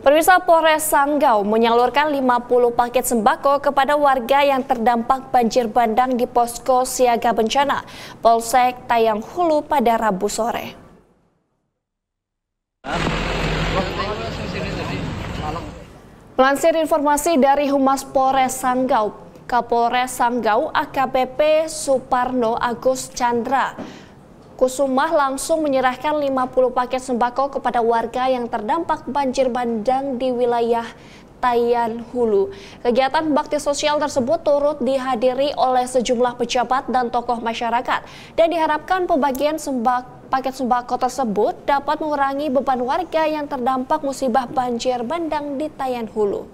Pemirsa Polres Sanggau menyalurkan 50 paket sembako kepada warga yang terdampak banjir bandang di posko siaga bencana Polsek Tayang Hulu pada Rabu sore. Melansir informasi dari Humas Polres Sanggau, Kapolres Sanggau AKBP Suparno Agus Chandra Kusumah langsung menyerahkan 50 paket sembako kepada warga yang terdampak banjir bandang di wilayah Tayan Hulu. Kegiatan bakti sosial tersebut turut dihadiri oleh sejumlah pejabat dan tokoh masyarakat dan diharapkan pembagian sembak, paket sembako tersebut dapat mengurangi beban warga yang terdampak musibah banjir bandang di Tayan Hulu.